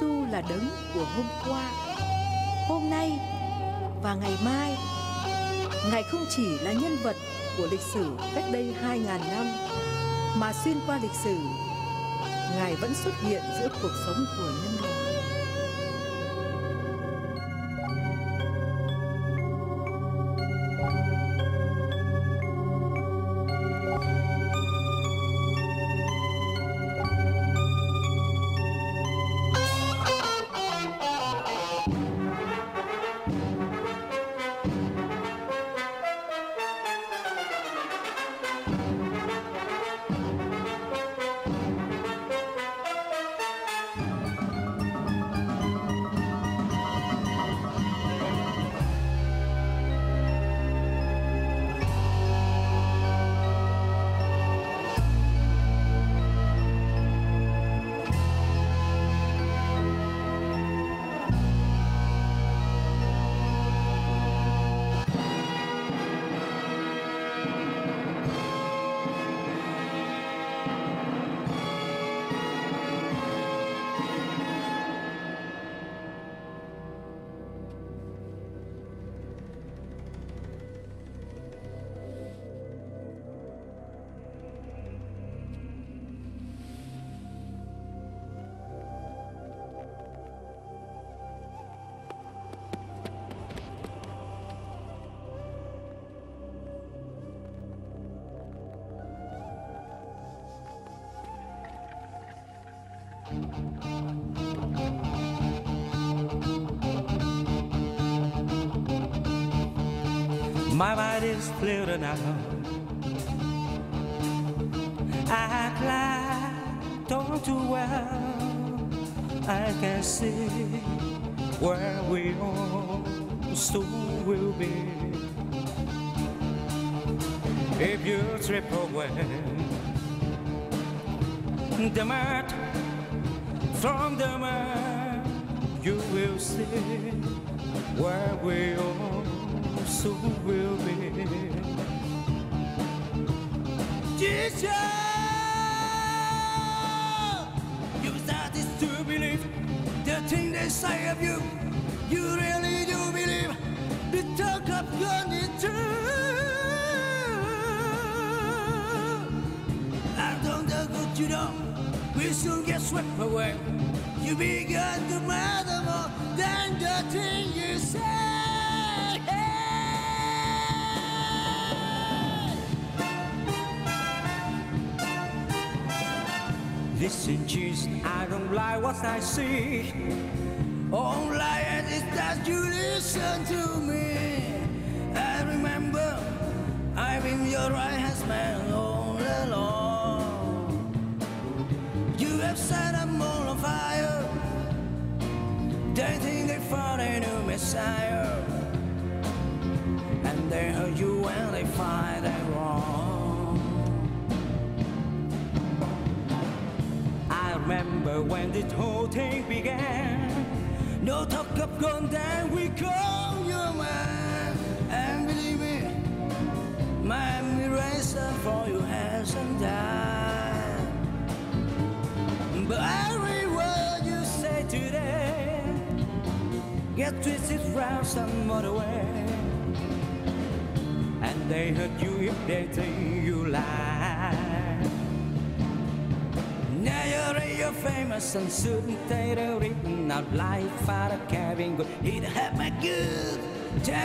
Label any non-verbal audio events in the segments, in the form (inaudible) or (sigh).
Chúa Giêsu là đấng của hôm qua, hôm nay và ngày mai. Ngài không chỉ là nhân vật của lịch sử cách đây 2.000 năm, mà xuyên qua lịch sử, Ngài vẫn xuất hiện giữa cuộc sống của nhân loại. My mind is clearer now. I climbed on too well. I can see where we all soon will be. If you trip away, the mud from the mud, you will see where we all soon will be. Jesus, you started to believe the thing they say of you. You really do believe the talk of is true. I don't know what you know. We soon get swept away. You began to matter more than the thing you say. Listen, Jesus, I don't lie what I see. All I is that you listen to me. I remember I've been your right hand man all along. You have set them all on fire. They think they found a new messiah. And they hurt you when they find it remember when this whole thing began. No talk of gun, then we call you man. And believe me, my admiration for you hasn't died. But every word you say today get twisted round some other way. And they hurt you if they think you lie. You're famous and soon they're written out life out of carrying good he'd have my good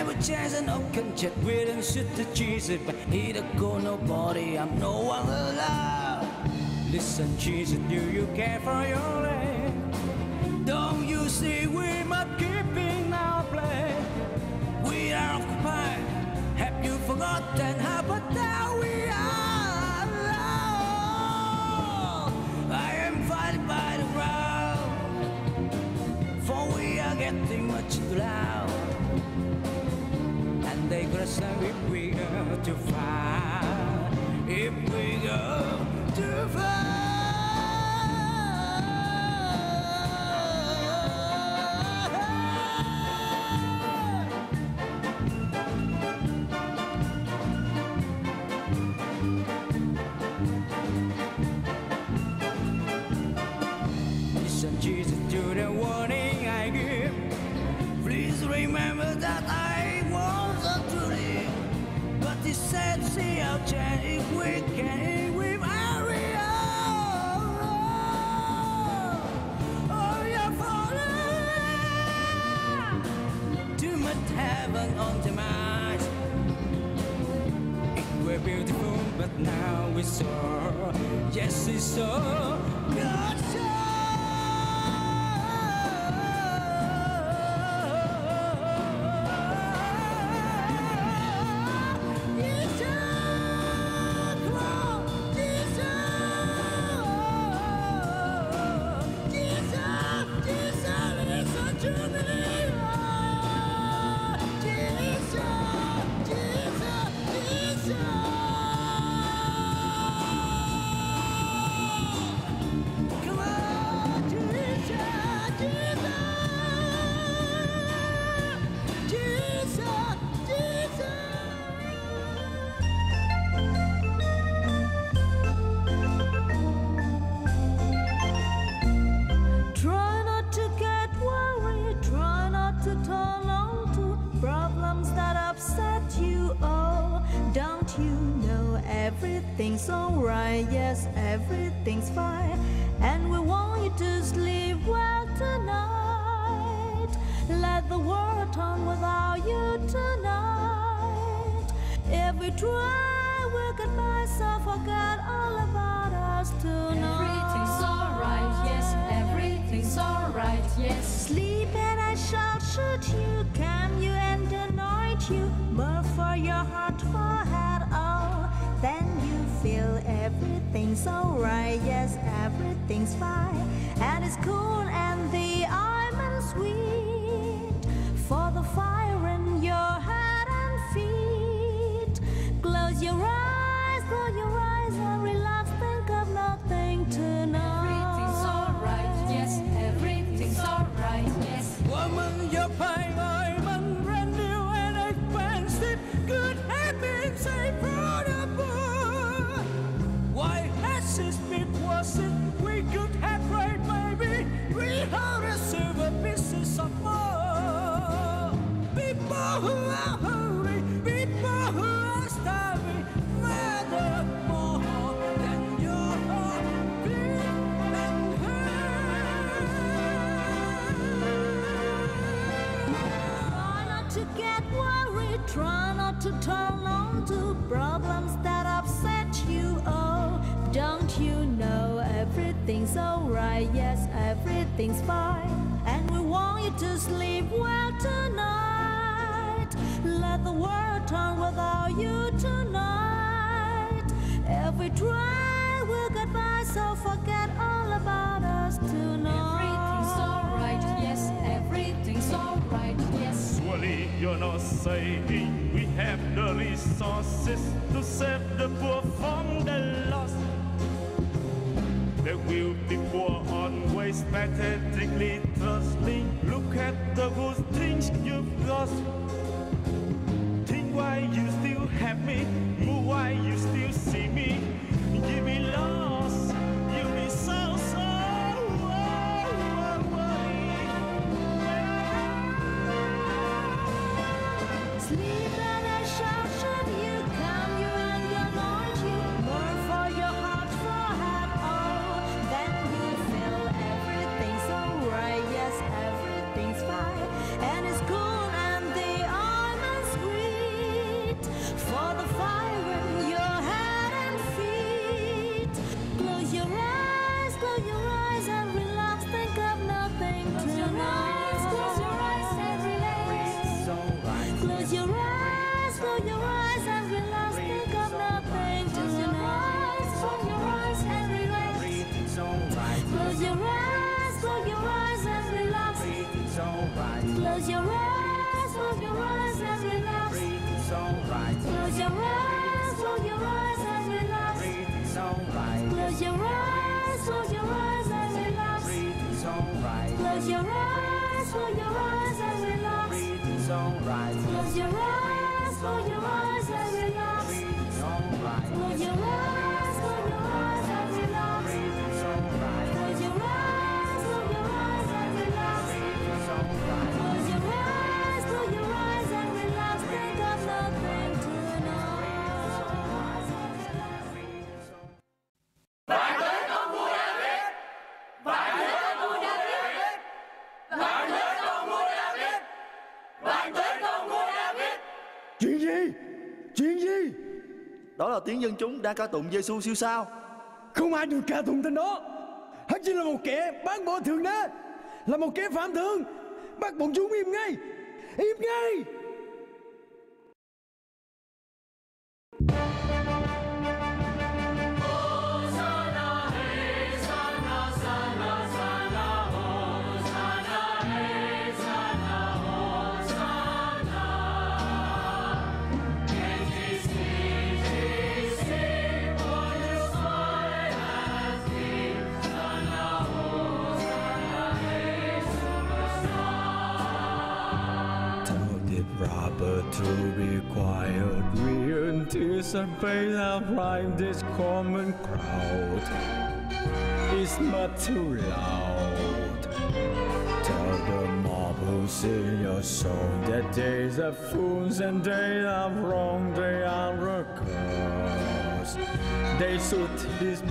with chance and open chat with and shit the Jesus But he don't go nobody, I'm no one allowed Listen Jesus, do you care for your land? Don't you see we must keep in our place We are occupied, have you forgotten how but now And say if we go too far If we go too far so try we work at So forget all about us tonight. Everything's alright, yes, everything's alright, yes. Sleep and I shall shoot you. your pain. to turn on to problems that upset you. Oh, don't you know everything's alright? Yes, everything's fine. And we want you to sleep well tonight. Let the world turn without you tonight. Every try will get by, so forget. You're not saying we have the resources to save the poor from the lost. There will be poor on always pathetically trusting. Look at the good things you've lost. Think why you still have me. Move why you still see me. Give me love. Close your eyes, close your eyes and relax. Close your eyes. Là tiếng dân chúng đang ca tụng Giêsu siêu sao? Không ai được ca tụng tên đó. Hắn chỉ là một kẻ bán bỏ thượng đế, Là một kẻ phạm thượng Bắt bọn chúng im ngay Im ngay. Robber to be quiet. We anticipate outright this common crowd. It's not too loud. Tell the mob who sing your song that they are fools and they are wrong, they are a curse. They shoot his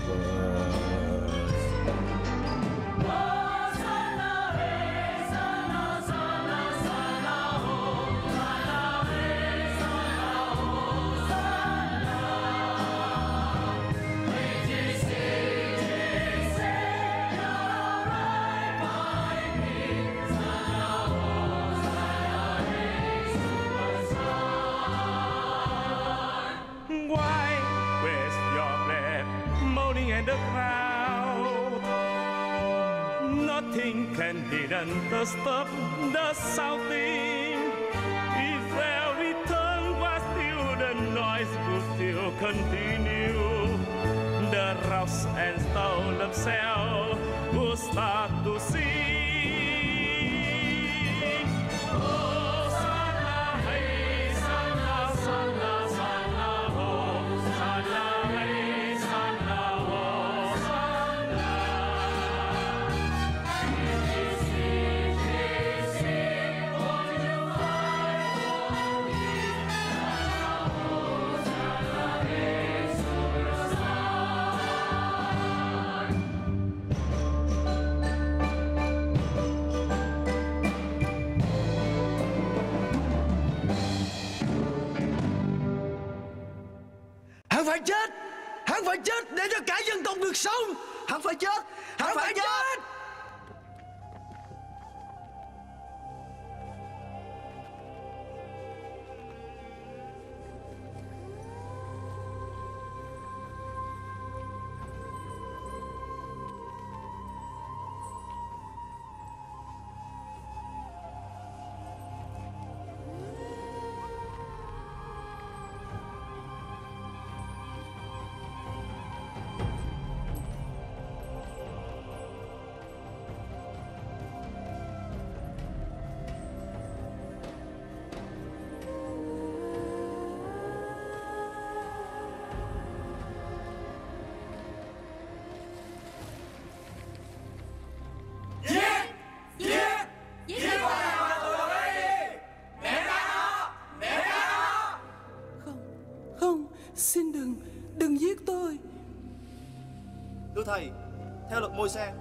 Theo luật môi xe,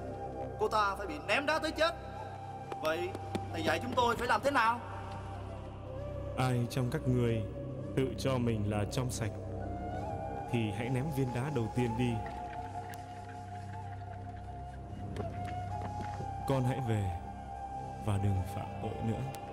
Cô ta phải bị ném đá tới chết Vậy thầy dạy chúng tôi phải làm thế nào Ai trong các người tự cho mình là trong sạch, thì hãy ném viên đá đầu tiên đi. Con hãy về và đừng phạm tội nữa.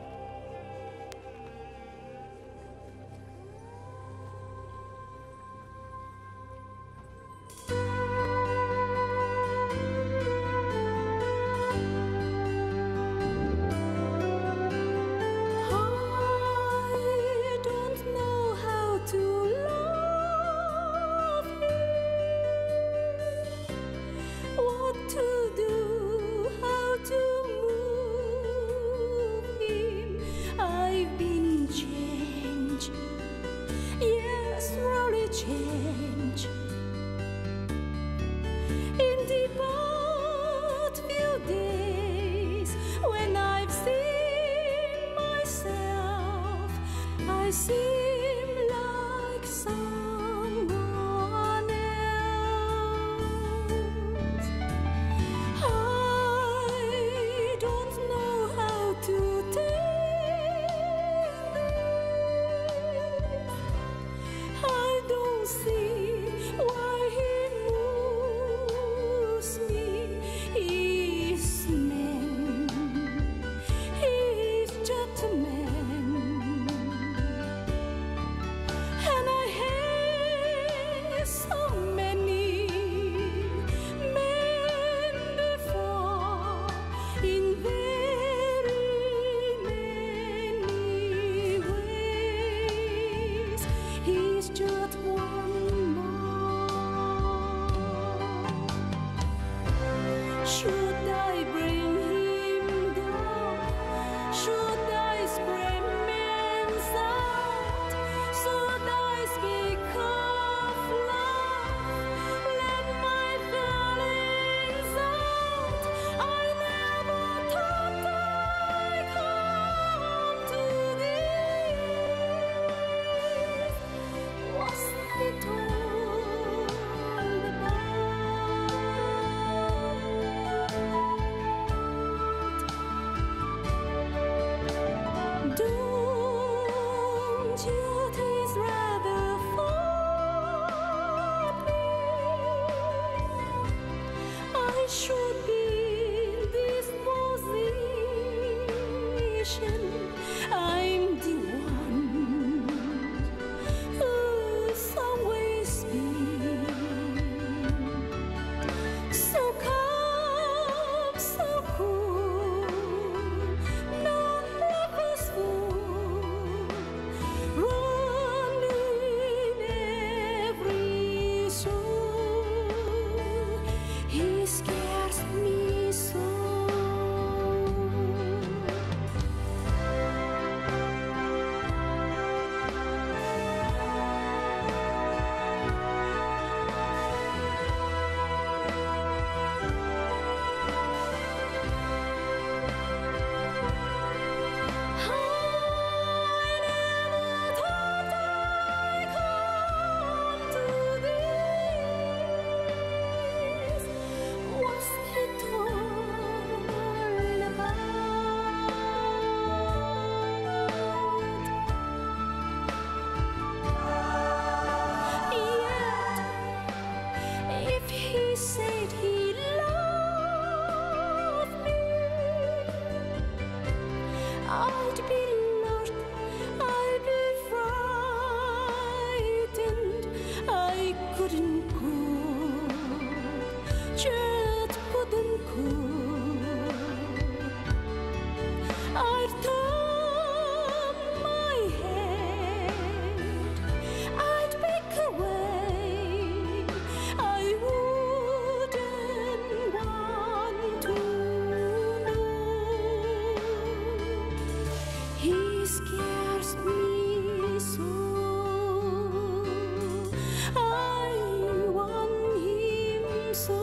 I want him so.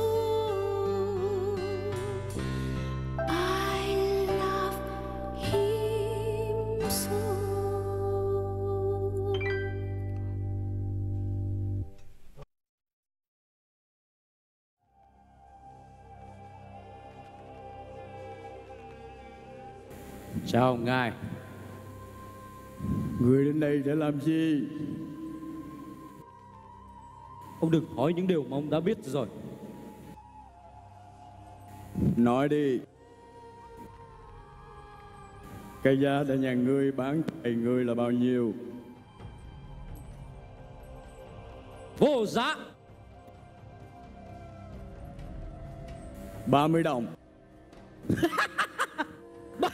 I love him so. Chào ngài Người đến đây để làm gì? Ông đừng hỏi những điều mà ông đã biết rồi Nói đi. Cái giá đã nhà ngươi bán thầy ngươi là bao nhiêu? Vô giá 30 đồng. (laughs)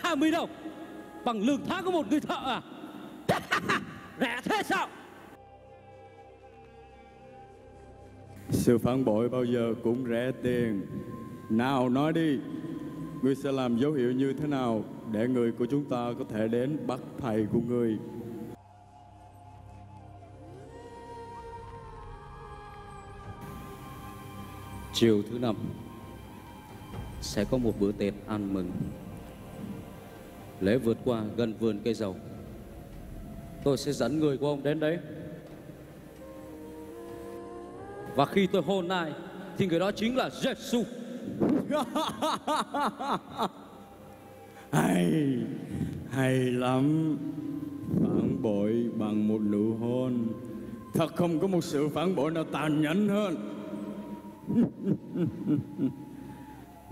30 đồng Bằng lương tháng của một người thợ à (laughs) Rẻ thế sao Sự phản bội bao giờ cũng rẻ tiền. Nào nói đi. Ngươi sẽ làm dấu hiệu như thế nào để người của chúng ta có thể đến bắt thầy của ngươi? Chiều thứ năm, Sẽ có một bữa tiệc ăn mừng Lễ vượt qua gần vườn cây dầu Tôi sẽ dẫn người của ông đến đấy và khi tôi hôn ai Thì người đó chính là Jesus (laughs) hay, hay lắm. Phản bội bằng một nụ hôn. Thật không có một sự phản bội nào tàn nhẫn hơn. (laughs)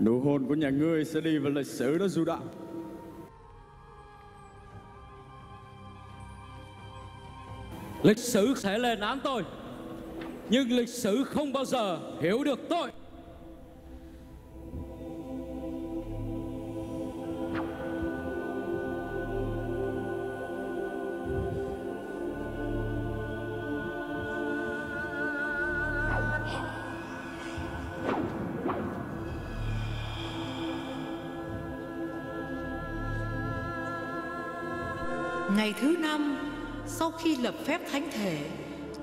nụ hôn của nhà ngươi sẽ đi vào lịch sử đó Judas. Lịch sử sẽ lên án tôi nhưng lịch sử không bao giờ hiểu được tôi. Ngày thứ năm, sau khi lập phép thánh thể,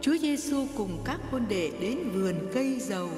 Chúa Giêsu cùng các môn đệ đến vườn cây dầu.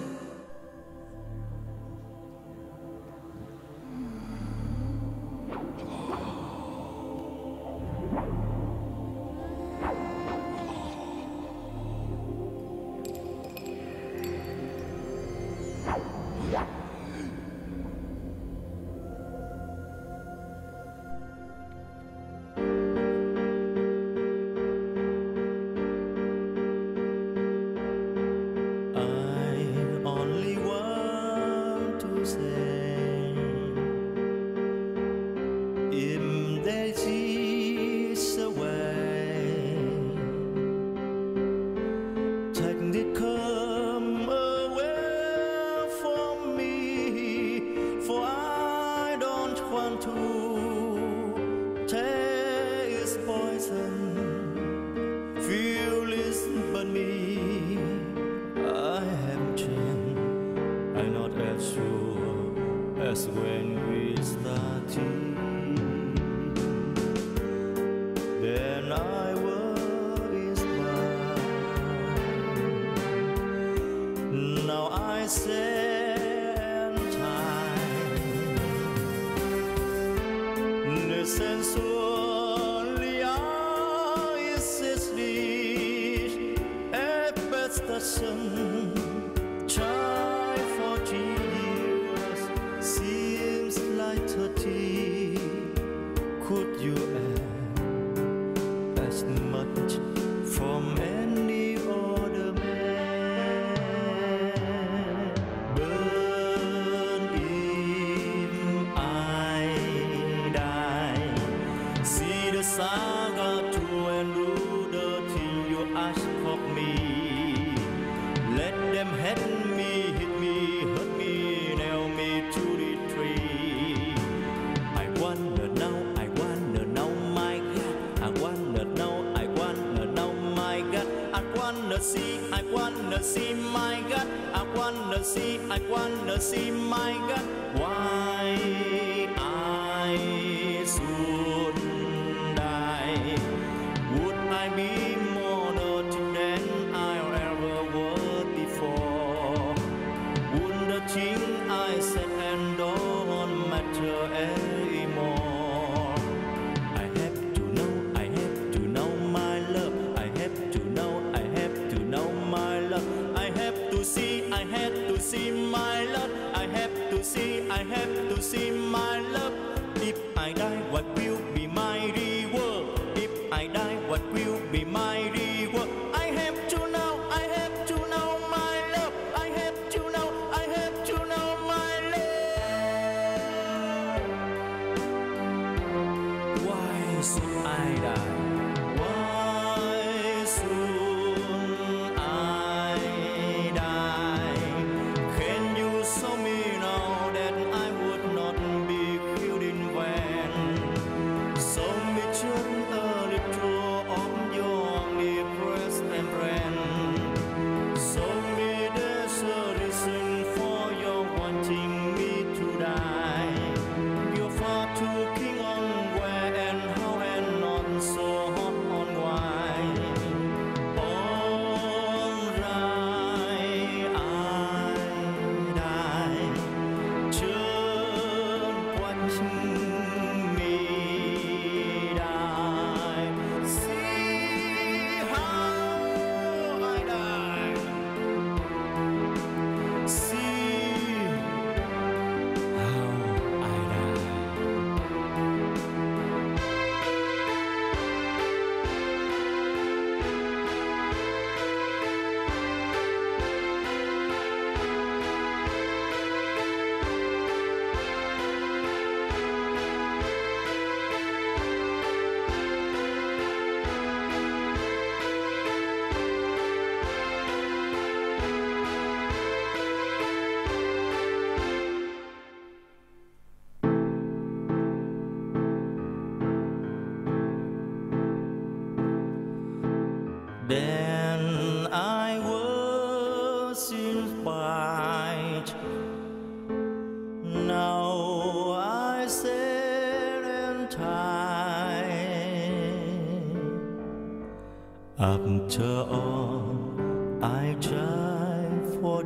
say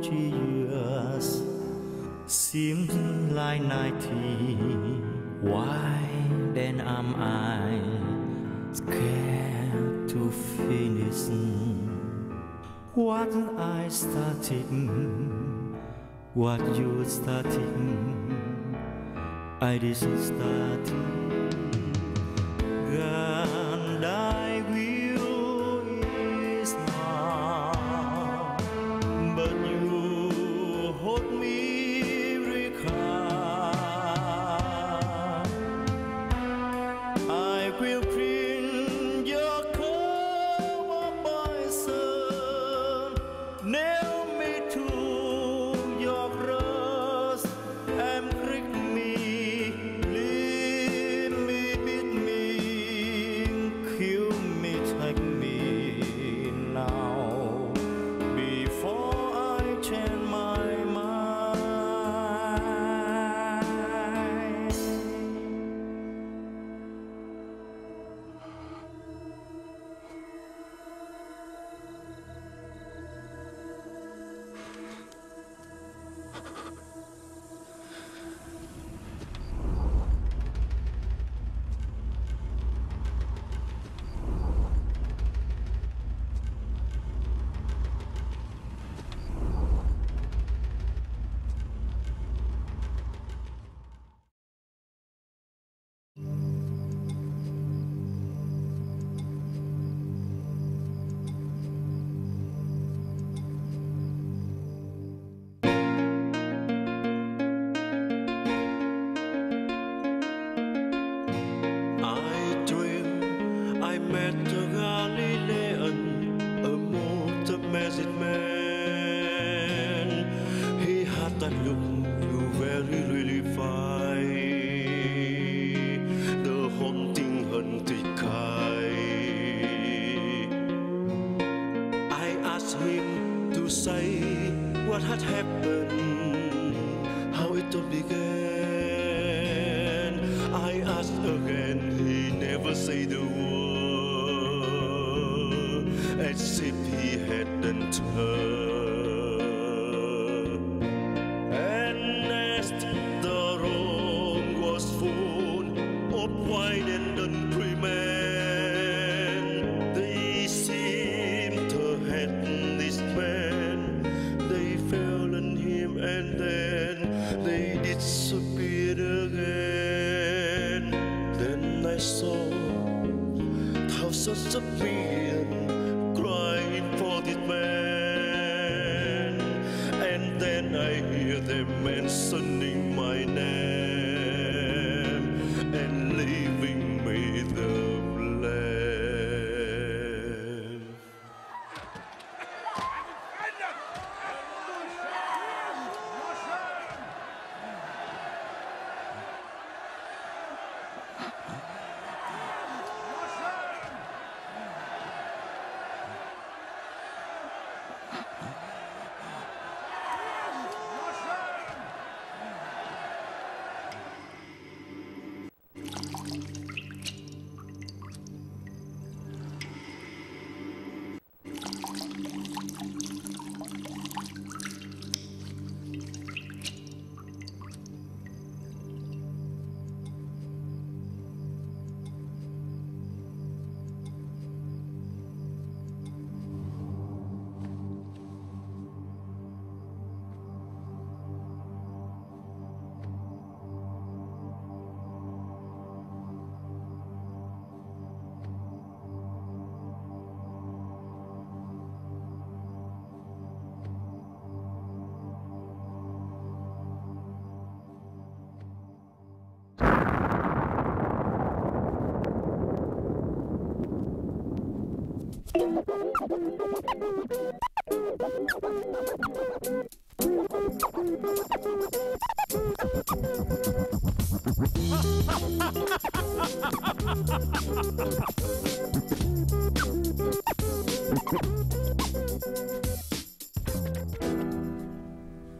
years seems like 90 why then am i scared to finish? What i started what you started i didn't start God.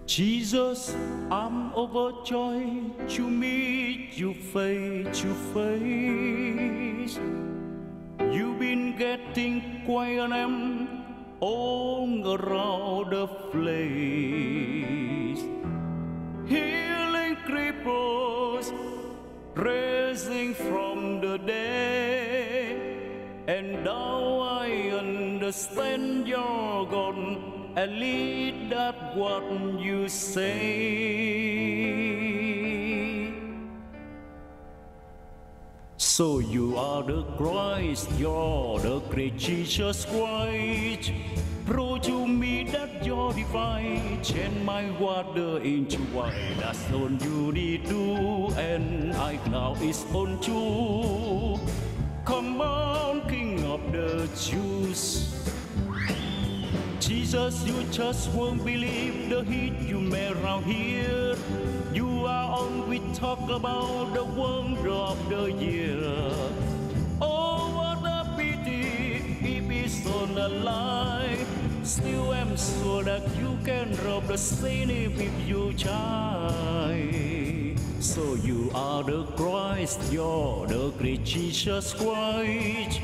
Jesus, I'm overjoyed to meet you face to face. The dead. And now I understand you're gone and lead that what you say. So you are the Christ, you're the great Jesus Christ. Prove to me you're change my water into wine. That's all you need to, and I now is on you. Come on, King of the Jews. Jesus, you just won't believe the heat you made around here. You are all we talk about the wonder of the year. Oh, what a pity if it's on the line. Still, I'm sure that you can drop the stain if you try. So you are the Christ, you're the great Jesus Christ.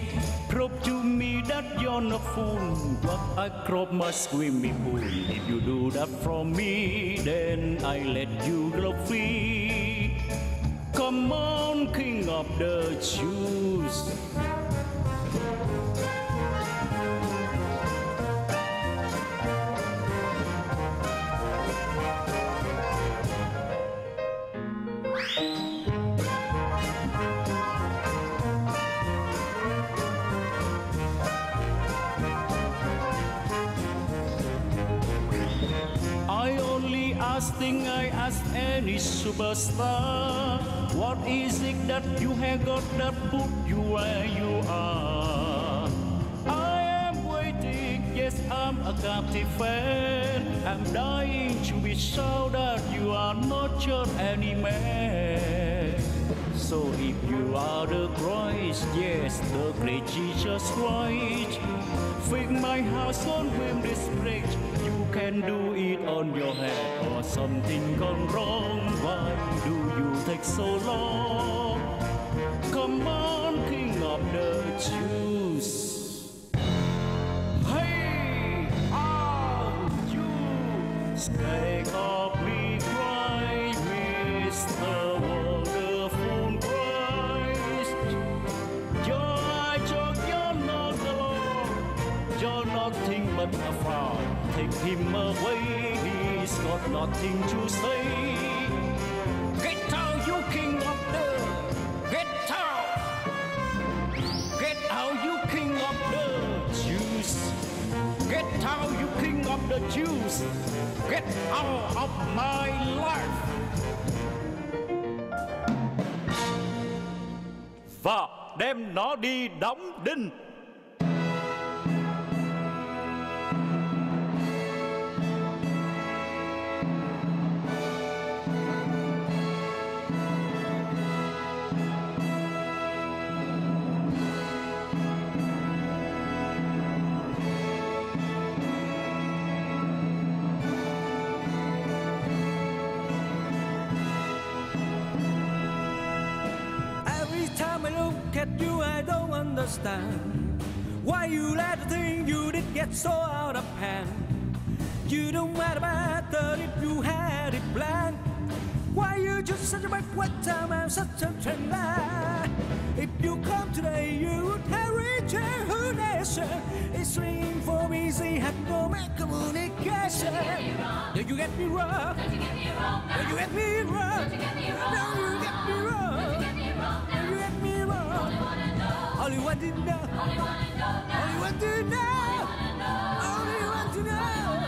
Prove to me that you're not fool, but I crop my swimming pool. If you do that from me, then I let you go free. Come on, King of the Jews. Superstar. What is it that you have got that put you where you are? I am waiting, yes, I'm a captive fan. I'm dying to be sure that you are not just any man. So if you are the Christ, yes, the great Jesus Christ, fix my house on with this bridge. You can do it on your head or something gone wrong. Why do you take so long? Come on, King of the Jews. Mr. Wonderful Christ? You're you're, you're not nothing but a fraud. Take him away, he's got nothing to say. Jews! Get out of my life! Và đem nó đi đóng đinh. Why you let the thing you did get so out of hand. You don't matter matter if you had it planned. Why you just such a backward time and such a trend? If you come today, you would have reached a nation. It's ringing for me, they have no communication. Don't you get me wrong? Don't you get me wrong? Don't you get me wrong? Do you get me wrong? Do you get me wrong? Only want to know. Only want to know. Only want to know. Only want to know.